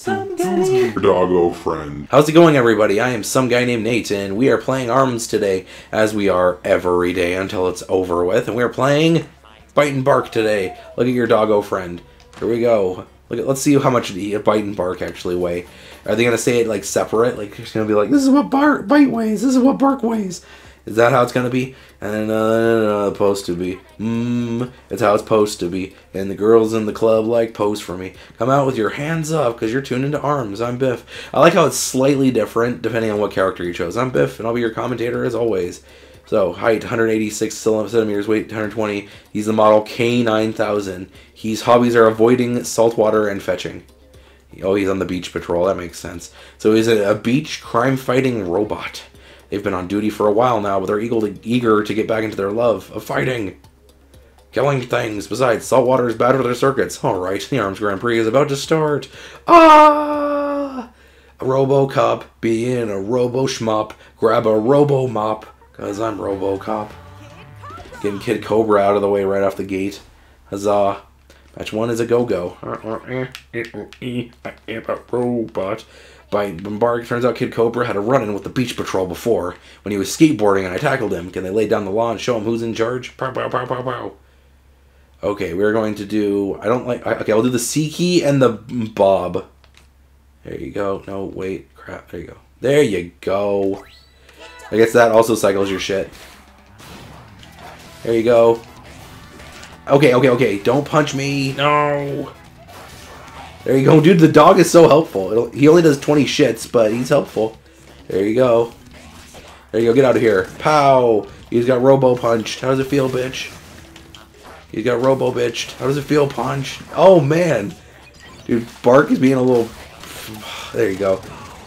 Some guy named Your doggo friend. How's it going, everybody? I am some guy named Nate, and we are playing Arms today, as we are every day until it's over with. And we are playing Byte and Barq today. Look at your doggo friend. Here we go. Look at. Let's see how much the Byte and Barq actually weigh. Are they gonna say it like separate? Like it's gonna be like this is what Barq Byte weighs. This is what Barq weighs. Is that how it's gonna be? And uh, supposed to be. Mmm, it's how it's supposed to be. And the girls in the club like pose for me. Come out with your hands up, because you're tuned into arms. I'm Biff. I like how it's slightly different depending on what character you chose. I'm Biff, and I'll be your commentator as always. So, height 186 centimeters, weight 120. He's the model K9000. His hobbies are avoiding saltwater and fetching. Oh, he's on the beach patrol. That makes sense. So he's a, a beach crime fighting robot. They've been on duty for a while now, but they're eager to, eager to get back into their love of fighting. Killing things. Besides, saltwater is bad for their circuits. Alright, the Arms Grand Prix is about to start. Ah! A Robocop being a Robo Schmop. Grab a Robo Mop, because I'm Robocop. Getting Kid Cobra out of the way right off the gate. Huzzah. Match one is a go-go. I am a robot. By Bark, turns out Kid Cobra had a run-in with the Beach Patrol before, when he was skateboarding and I tackled him. Can they lay down the law and show him who's in charge? Pow, pow, pow, pow, pow. Okay, we're going to do... I don't like... Okay, I'll do the Seekie and the Bob. There you go. No, wait. Crap. There you go. There you go. I guess that also cycles your shit. There you go. Okay, okay, okay. Don't punch me. No. There you go, dude. The dog is so helpful. It'll, he only does 20 shits, but he's helpful. There you go. There you go. Get out of here. Pow. He's got robo punched. How does it feel, bitch? He's got robo bitched. How does it feel, punch? Oh, man. Dude, Barq is being a little... There you go.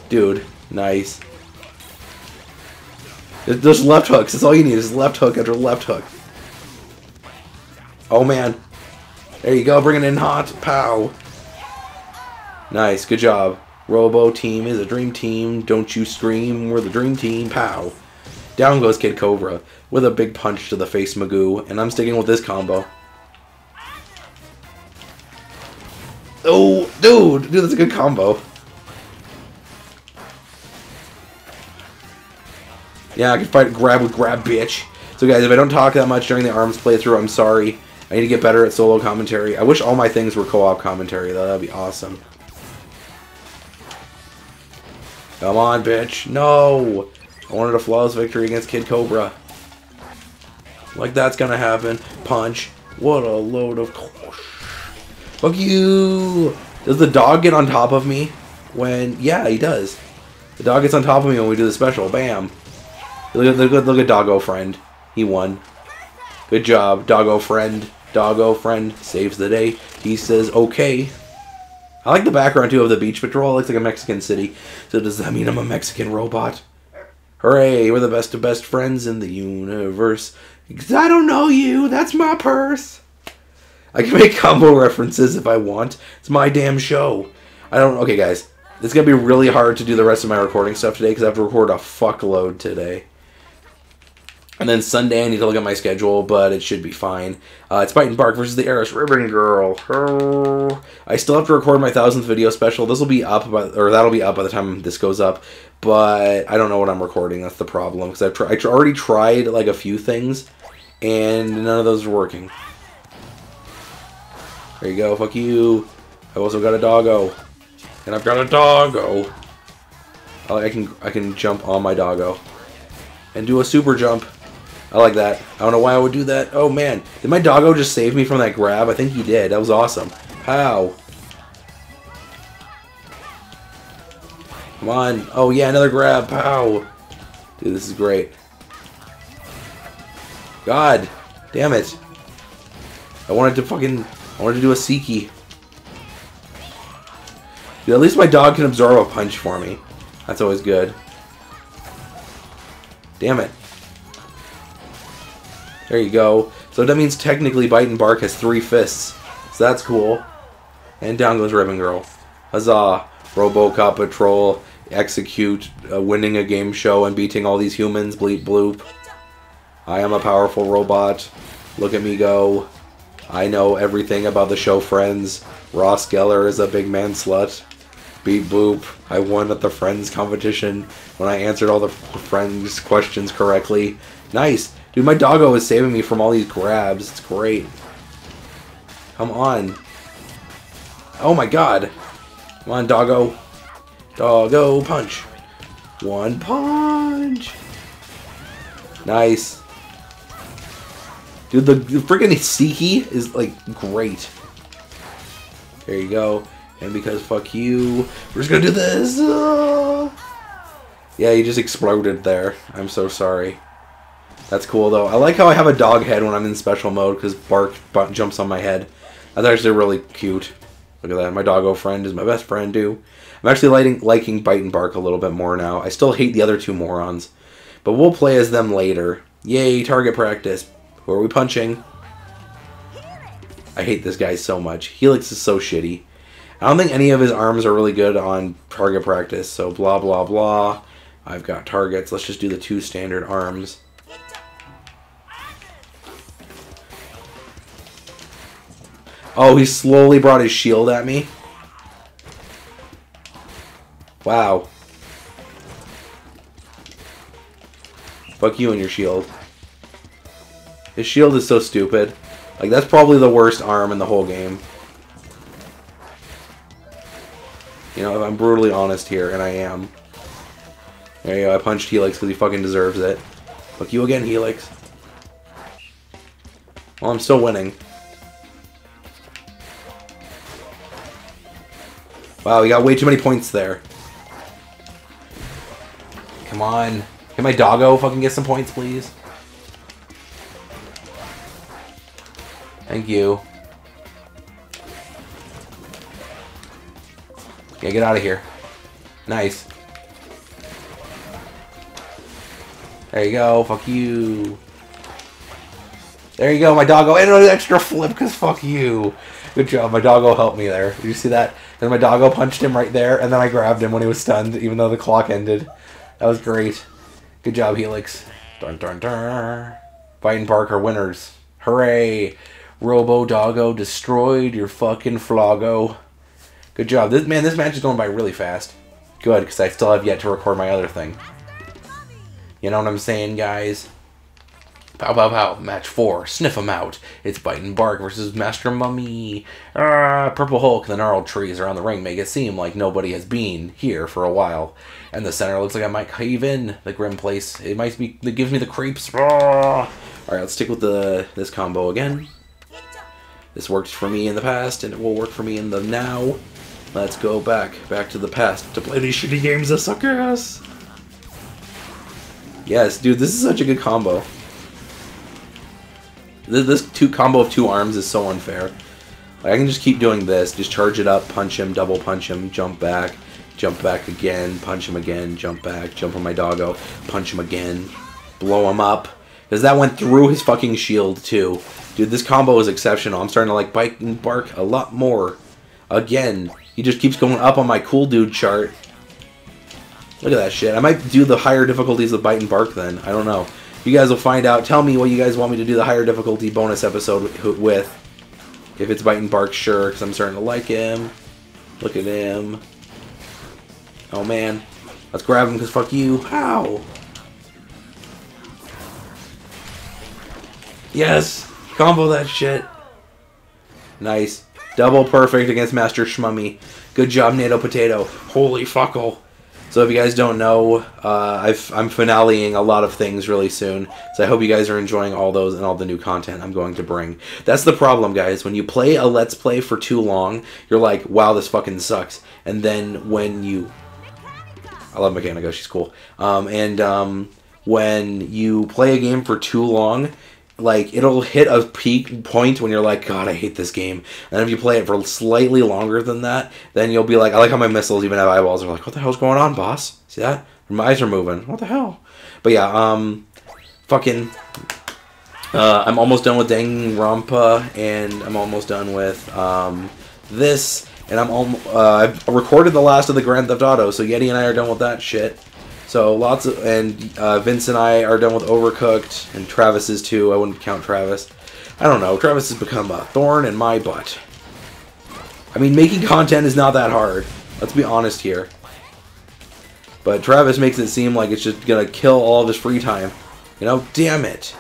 Dude, nice. There's left hooks. That's all you need is left hook after left hook. Oh, man. There you go. Bringing in hot. Pow. Nice, good job. Robo team is a dream team. Don't you scream, we're the dream team. Pow. Down goes Kid Cobra with a big punch to the face Magoo, and I'm sticking with this combo. Oh, dude, dude, that's a good combo. Yeah, I can fight grab with grab, bitch. So guys, if I don't talk that much during the ARMS playthrough, I'm sorry. I need to get better at solo commentary. I wish all my things were co-op commentary, though. That'd be awesome. Come on, bitch. No! I wanted a flawless victory against Kid Cobra. Like that's gonna happen. Punch. What a load of... Fuck you! Does the dog get on top of me when... Yeah, he does. The dog gets on top of me when we do the special. Bam. Look at, look at, look at Doggo Friend. He won. Good job, Doggo Friend. Doggo Friend saves the day. He says, okay. I like the background too of the beach patrol. It looks like a Mexican city. So does that mean I'm a Mexican robot? Hooray, we're the best of best friends in the universe. Because I don't know you, that's my purse. I can make combo references if I want. It's my damn show. I don't okay guys. It's gonna be really hard to do the rest of my recording stuff today because I have to record a fuckload today. And then Sunday, I need to look at my schedule, but it should be fine. Uh, it's Byte and Barq versus the Eris Ribbon Girl. I still have to record my thousandth video special. This will be up, by, or that'll be up by the time this goes up. But I don't know what I'm recording. That's the problem because I've tr- I tr- already tried like a few things, and none of those are working. There you go. Fuck you. I also got a doggo, and I've got a doggo. I can I can jump on my doggo, and do a super jump. I like that. I don't know why I would do that. Oh man, did my doggo just save me from that grab? I think he did. That was awesome. How? Come on. Oh yeah, another grab. Pow. Dude, this is great. God. Damn it. I wanted to fucking... I wanted to do a Seekie. Dude, at least my dog can absorb a punch for me. That's always good. Damn it. There you go. So that means technically Byte and Barq has three fists. So that's cool. And down goes Ribbon Girl. Huzzah. Robocop Patrol. Execute. Uh, winning a game show and beating all these humans. Bleep bloop. I am a powerful robot. Look at me go. I know everything about the show Friends. Ross Geller is a big man slut. Beep boop. I won at the Friends competition when I answered all the Friends questions correctly. Nice. Dude, my doggo is saving me from all these grabs. It's great. Come on. Oh my god. Come on, doggo. Doggo punch. One punch. Nice. Dude, the, the freaking Seekie is, like, great. There you go. And because fuck you, we're just gonna do this. Uh... Yeah, you just exploded there. I'm so sorry. That's cool, though. I like how I have a dog head when I'm in special mode, because Barq jumps on my head. That's actually really cute. Look at that. My doggo friend is my best friend, too. I'm actually liking, liking Byte and Barq a little bit more now. I still hate the other two morons. But we'll play as them later. Yay, target practice. Who are we punching? I hate this guy so much. Helix is so shitty. I don't think any of his arms are really good on target practice, so blah blah blah. I've got targets. Let's just do the two standard arms. Oh, he slowly brought his shield at me. Wow. Fuck you and your shield. His shield is so stupid. Like, that's probably the worst arm in the whole game. You know, I'm brutally honest here, and I am. There you go, I punched Helix because he fucking deserves it. Fuck you again, Helix. Well, I'm still winning. Wow, we got way too many points there. Come on. Can my doggo fucking get some points, please? Thank you. Yeah, get out of here. Nice. There you go. Fuck you. There you go, my doggo. And an extra flip, because fuck you. Good job. My doggo helped me there. Did you see that? And my doggo punched him right there, and then I grabbed him when he was stunned, even though the clock ended. That was great. Good job, Helix. Dun dun dun. Bite Parker winners. Hooray! Robo Doggo destroyed your fucking Floggo. Good job. This man, this match is going by really fast. Good, because I still have yet to record my other thing. You know what I'm saying, guys? Pow pow pow. Match four. Sniff 'em out. It's Byte and Barq versus Master Mummy. Ah, Purple Hulk. The gnarled trees around the ring make it seem like nobody has been here for a while. And the center looks like I might cave in. The grim place. It might be. It gives me the creeps. Ah. All right, let's stick with the this combo again. This worked for me in the past, and it will work for me in the now. Let's go back, back to the past to play these shitty games that suck ass. Yes, dude, this is such a good combo. This this two combo of two arms is so unfair. Like, I can just keep doing this, just charge it up, punch him, double punch him, jump back, jump back again, punch him again, jump back, jump on my doggo, punch him again, blow him up. Because that went through his fucking shield, too. Dude, this combo is exceptional. I'm starting to like Byte and Barq a lot more. Again, he just keeps going up on my cool dude chart. Look at that shit. I might do the higher difficulties of Byte and Barq then. I don't know. You guys will find out. Tell me what you guys want me to do the higher difficulty bonus episode with. If it's Byte and Barq, sure, because I'm starting to like him. Look at him. Oh, man. Let's grab him, because fuck you. How? Yes! Combo that shit. Nice. Double perfect against Master Shmummy. Good job, NATO Potato. Holy fuckle. So if you guys don't know, uh, i am finaleing a lot of things really soon. So I hope you guys are enjoying all those and all the new content I'm going to bring. That's the problem, guys. When you play a Let's Play for too long, you're like, wow, this fucking sucks. And then when you... I love Mechanica, she's cool. Um, and um, when you play a game for too long, like it'll hit a peak point when you're like, God, I hate this game. And if you play it for slightly longer than that, then you'll be like, I like how my missiles even have eyeballs. They're like, what the hell's going on, boss? See that? My eyes are moving. What the hell? But yeah, um, fucking. Uh, I'm almost done with Danganronpa, and I'm almost done with um, this, and I'm almost. Uh, I've recorded the last of the Grand Theft Auto, so Yeti and I are done with that shit. So lots of, and uh, Vince and I are done with Overcooked, and Travis is too. I wouldn't count Travis. I don't know. Travis has become a thorn in my butt. I mean, making content is not that hard. Let's be honest here. But Travis makes it seem like it's just gonna kill all of his free time. You know, damn it.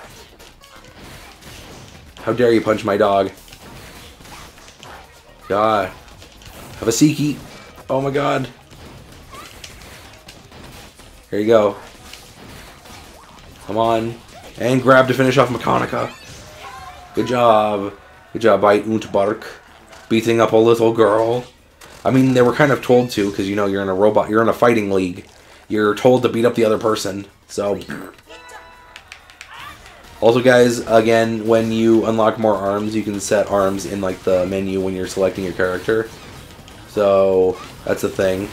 How dare you punch my dog? God. Have a Seekie. Oh my god. Here you go. Come on. And grab to finish off Mechanica. Good job. Good job by Untbark. Beating up a little girl. I mean, they were kind of told to, because, you know, you're in a robot, you're in a fighting league. You're told to beat up the other person. So, also, guys, again, when you unlock more arms, you can set arms in like the menu when you're selecting your character. So that's a thing.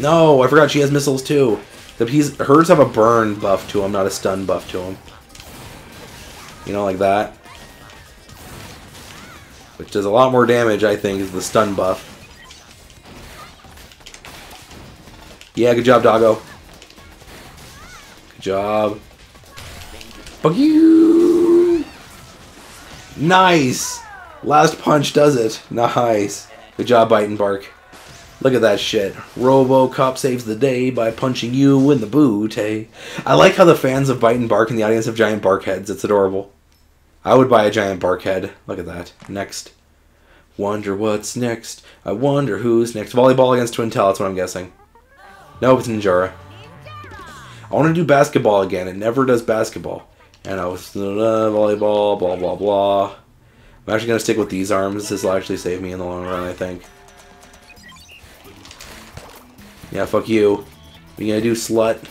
No, I forgot she has missiles too. The piece, hers have a burn buff to them, not a stun buff to them. You know, like that. Which does a lot more damage, I think, is the stun buff. Yeah, good job, doggo. Good job. Fuck you! Nice! Last punch does it. Nice. Good job, Byte and Barq. Look at that shit. Robocop saves the day by punching you in the boot, hey? I like how the fans of Byte and Barq in the audience have giant bark heads. It's adorable. I would buy a giant bark head. Look at that. Next. Wonder what's next. I wonder who's next. Volleyball against Twintelle, that's what I'm guessing. Nope, it's Ninjara. I want to do basketball again. It never does basketball. And I was volleyball, blah blah blah. I'm actually gonna stick with these arms. This will actually save me in the long run, I think. Yeah, fuck you. What you gonna do, slut?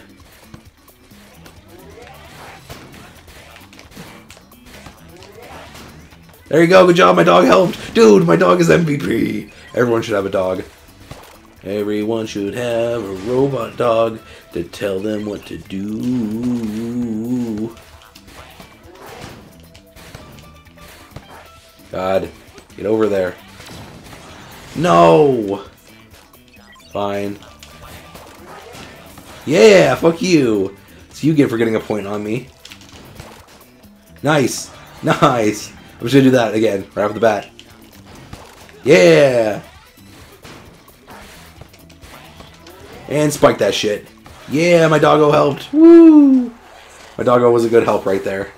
There you go, good job, my dog helped! Dude, my dog is MVP! Everyone should have a dog. Everyone should have a robot dog to tell them what to do. God, get over there. No! Fine. Yeah, fuck you. So you get for getting a point on me. Nice. Nice. I'm just gonna do that again, right off the bat. Yeah! And spike that shit. Yeah, my doggo helped. Woo! My doggo was a good help right there.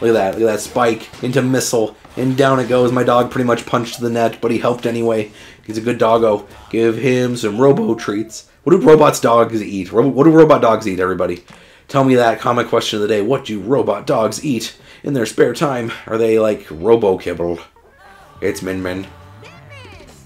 Look at that. Look at that spike into missile. And down it goes. My dog pretty much punched the net, but he helped anyway. He's a good doggo. Give him some robo treats. What do robots dogs eat? What do robot dogs eat, everybody? Tell me that common question of the day. What do robot dogs eat in their spare time? Are they like robo kibbled? It's Min Min.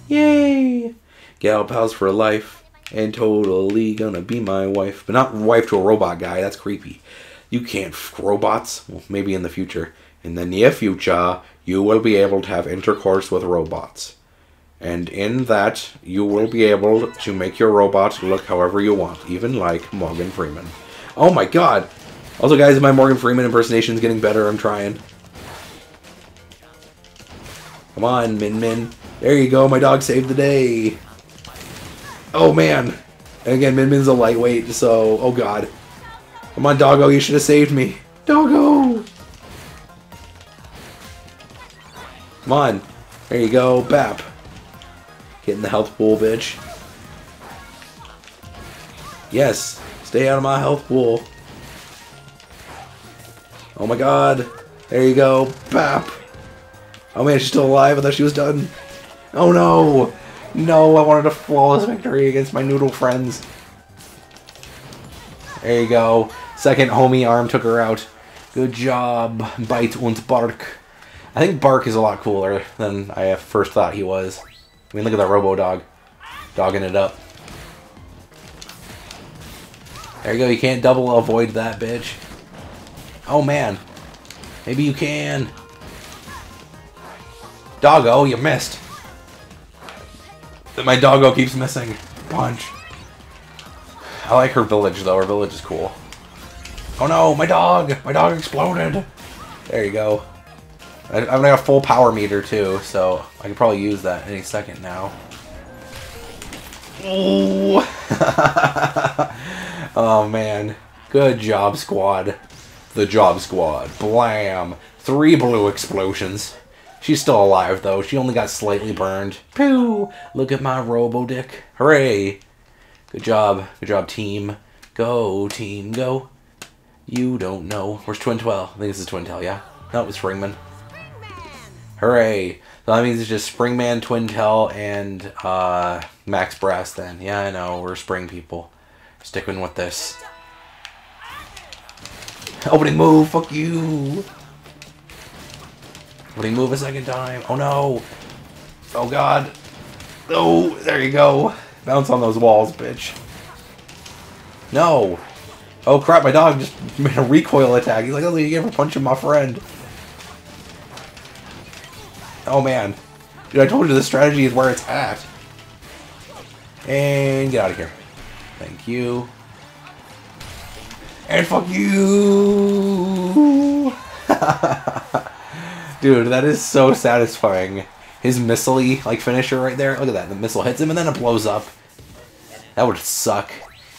Yay! Gal pals for life. And totally gonna be my wife. But not wife to a robot guy. That's creepy. You can't robots. Well, maybe in the future. In the near future, you will be able to have intercourse with robots. And in that, you will be able to make your robot look however you want, even like Morgan Freeman. Oh my god! Also, guys, my Morgan Freeman impersonation is getting better. I'm trying. Come on, Min Min. There you go. My dog saved the day. Oh, man. And again, Min Min's a lightweight, so... Oh, God. Come on, Doggo. You should have saved me. Doggo! Come on. There you go. Bap. Getting the health pool, bitch. Yes. Stay out of my health pool. Oh my god. There you go. Bap. Oh man, she's still alive. I thought she was done. Oh no. No, I wanted a flawless victory against my noodle friends. There you go. Second homie arm took her out. Good job. Byte und Barq. I think Barq is a lot cooler than I first thought he was. I mean, look at that Robo Dog. Dogging it up. There you go, you can't double avoid that bitch. Oh man. Maybe you can. Doggo, you missed. My doggo keeps missing. Punch. I like her village though, her village is cool. Oh no, my dog! My dog exploded! There you go. I, I'm gonna have full power meter too, so I can probably use that any second now. Oh, oh man. Good job, squad. The job squad. Blam. Three blue explosions. She's still alive, though. She only got slightly burned. Pew! Look at my robo-dick. Hooray! Good job. Good job, team. Go, team, go. You don't know. Where's Twintelle? I think this is Twin Twintelle, yeah? No, was Springman. Hooray! So that means it's just Springman, Twin Twintelle, and uh, Max Brass then. Yeah, I know. We're Spring people. Sticking with this. Opening move, fuck you! Opening move a second time. Oh no! Oh god! Oh, there you go. Bounce on those walls, bitch. No! Oh crap, my dog just made a recoil attack. He's like, oh, you gave a punch my friend. Oh man. Dude, I told you this strategy is where it's at. And get out of here. Thank you. And fuck you! Dude, that is so satisfying. His missile like finisher right there. Look at that. The missile hits him and then it blows up. That would suck.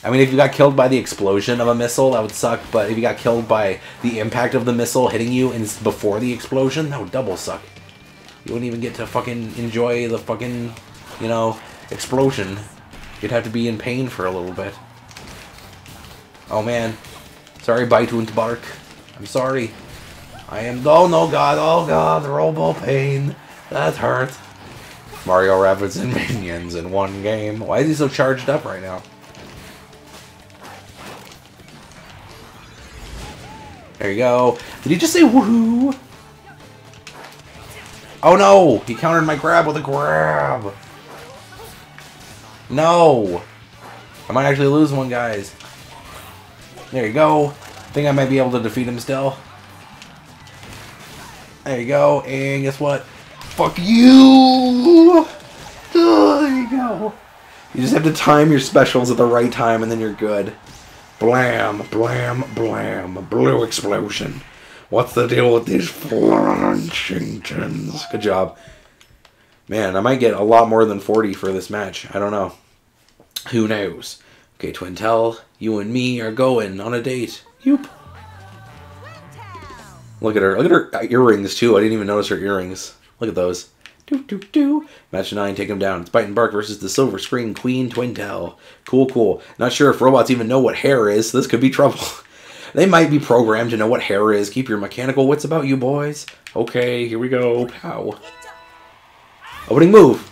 I mean, if you got killed by the explosion of a missile, that would suck. But if you got killed by the impact of the missile hitting you in, before the explosion, that would double suck. You wouldn't even get to fucking enjoy the fucking, you know, explosion. You'd have to be in pain for a little bit. Oh man. Sorry, Byte und Barq. I'm sorry. I am. Oh no, God. Oh God. Robo Pain. That hurt. Mario Rabbids and Minions in one game. Why is he so charged up right now? There you go. Did he just say woohoo? Oh no! He countered my grab with a grab! No! I might actually lose one, guys. There you go. I think I might be able to defeat him still. There you go. And guess what? Fuck you! Oh, there you go. You just have to time your specials at the right time and then you're good. Blam, blam, blam. Blue explosion. What's the deal with these Flanchingtons? Good job. Man, I might get a lot more than 40 for this match. I don't know. Who knows? Okay, Twintelle, you and me are going on a date. Yoop. Look at her. Look at her earrings, too. I didn't even notice her earrings. Look at those. Do, do, do. Match 9, take him down. It's Byte and Barq versus the Silver Screen Queen Twintelle. Cool, cool. Not sure if robots even know what hair is, so this could be trouble. they might be programmed to know what hair is. Keep your mechanical wits about you, boys. Okay, here we go. Pow. Opening move.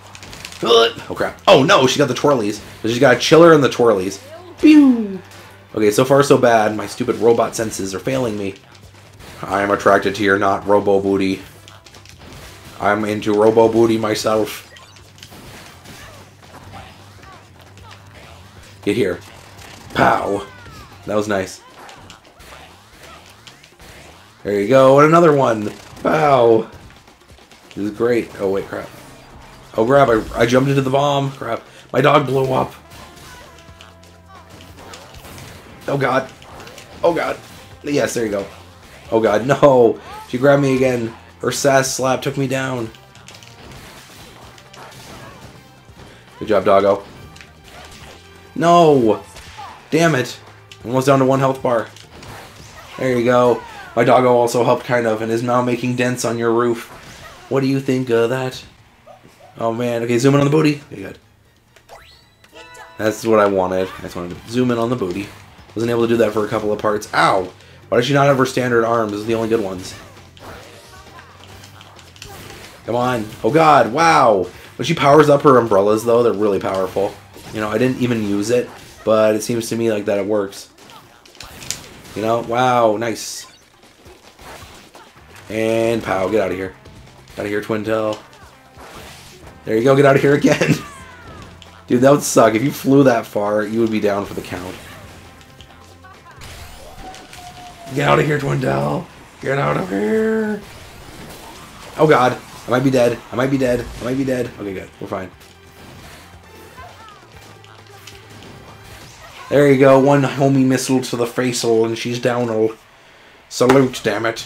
Oh, crap. Oh, no, she got the twirlies. She's got a chiller and the twirlies. Pew! Okay, so far so bad. My stupid robot senses are failing me. I am attracted to your not robo booty. I'm into robo booty myself. Get here. Pow. That was nice. There you go. And another one. Pow. This is great. Oh, wait, crap. Oh, crap. I, I jumped into the bomb. Crap. My dog blew up. Oh, God. Oh, God. Yes, there you go. Oh, God. No. She grabbed me again. Her sass slap took me down. Good job, doggo. No! Damn it. Almost down to one health bar. There you go. My doggo also helped kind of and is now making dents on your roof. What do you think of that? Oh man, okay, zoom in on the booty. Okay, good. That's what I wanted. I just wanted to zoom in on the booty. Wasn't able to do that for a couple of parts. Ow! Why does she not have her standard arms? Those are the only good ones. Come on. Oh god, wow. When she powers up her umbrellas, though, they're really powerful. You know, I didn't even use it, but it seems to me like that it works. You know, wow, nice. And pow, get out of here. Out of here, Twintelle. There you go, get out of here again. Dude, that would suck. If you flew that far, you would be down for the count. Get out of here, Twintelle. Get out of here. Oh god. I might be dead. I might be dead. I might be dead. Okay, good. We're fine. There you go. One homie missile to the face and she's down. -o. Salute, damn it.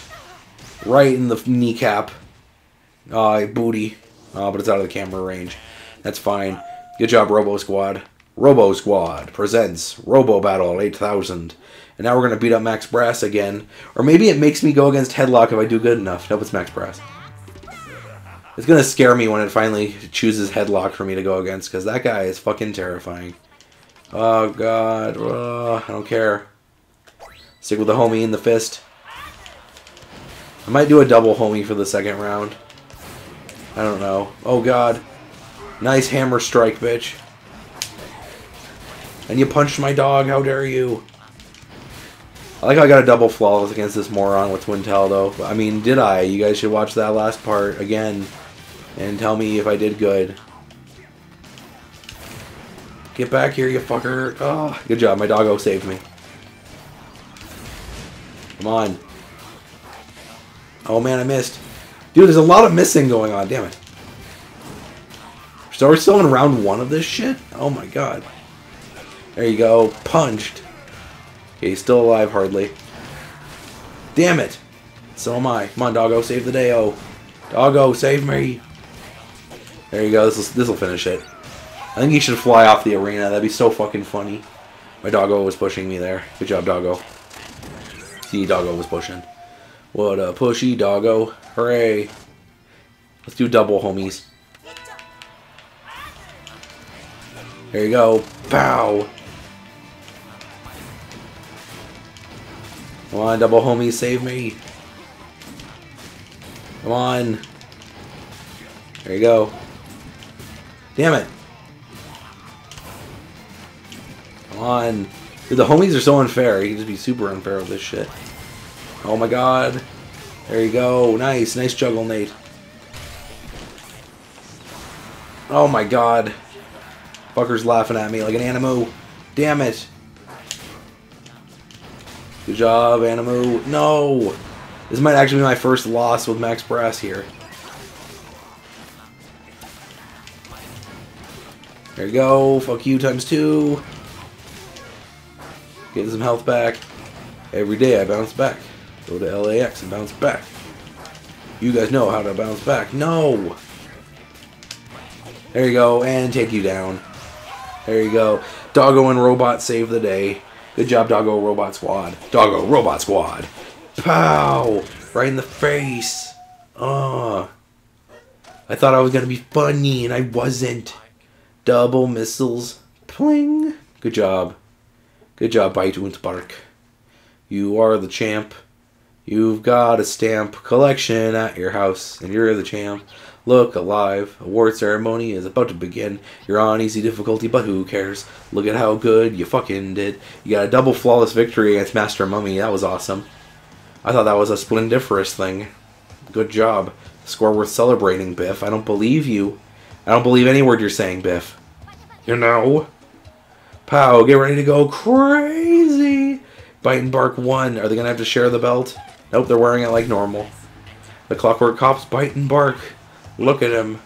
Right in the kneecap. Uh, booty. Oh, but it's out of the camera range. That's fine. Good job, Robo Squad. Robo Squad presents Robo Battle 8000. And now we're going to beat up Max Brass again. Or maybe it makes me go against Hedlok if I do good enough. Nope, it's Max Brass. It's gonna scare me when it finally chooses Hedlok for me to go against, because that guy is fucking terrifying. Oh god, I don't care. Stick with the homie in the fist. I might do a double homie for the second round. I don't know. Oh god. Nice hammer strike, bitch. And you punched my dog, how dare you? I like how I got a double flawless against this moron with Twintelle, though. I mean, did I? You guys should watch that last part again and tell me if I did good. Get back here, you fucker. Oh, good job. My doggo saved me. Come on. Oh, man, I missed. Dude, there's a lot of missing going on. Damn it. So we're still in round one of this shit? Oh, my God. There you go. Punched. Okay, he's still alive, hardly. Damn it! So am I. Come on, doggo, save the day, oh. Doggo, save me! There you go, this will finish it. I think he should fly off the arena, that'd be so fucking funny. My doggo was pushing me there. Good job, doggo. See, doggo was pushing. What a pushy doggo. Hooray. Let's do double, homies. There you go. Bow. Come on, double homie, save me. Come on. There you go. Damn it. Come on. Dude, the homies are so unfair. You can just be super unfair with this shit. Oh my god. There you go. Nice. Nice juggle, Nate. Oh my god. Fucker's laughing at me like an animo. Damn it. Good job, Animo. No! This might actually be my first loss with Max Brass here. There you go. Fuck you times two. Getting some health back. Every day I bounce back. Go to LAX and bounce back. You guys know how to bounce back. No! There you go. And take you down. There you go. Doggo and Robot save the day. Good job, Doggo Robot Squad. Doggo Robot Squad. Pow! Right in the face. Oh. I thought I was going to be funny, and I wasn't. Double missiles. Pling. Good job. Good job, Byte und Barq. You are the champ. You've got a stamp collection at your house, and you're the champ. Look alive. Award ceremony is about to begin. You're on easy difficulty, but who cares? Look at how good you fucking did. You got a double flawless victory against Master Mummy. That was awesome. I thought that was a splendiferous thing. Good job. Score worth celebrating, Biff. I don't believe you. I don't believe any word you're saying, Biff. You know? Pow, get ready to go crazy! Byte and Barq 1. Are they going to have to share the belt? Nope, they're wearing it like normal. The Clockwork Cops Byte and Barq. Look at him.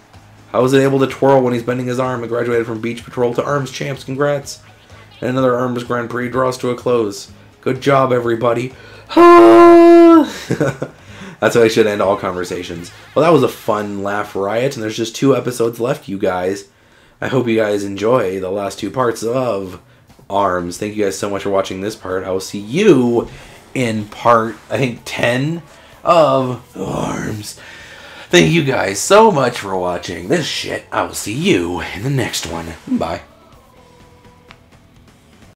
How is it able to twirl when he's bending his arm and graduated from Beach Patrol to Arms Champs? Congrats. And another Arms Grand Prix draws to a close. Good job, everybody. That's how I should end all conversations. Well, that was a fun laugh riot, and there's just two episodes left, you guys. I hope you guys enjoy the last two parts of Arms. Thank you guys so much for watching this part. I will see you in part, I think, 10 of Arms. Thank you guys so much for watching this shit. I will see you in the next one. Bye.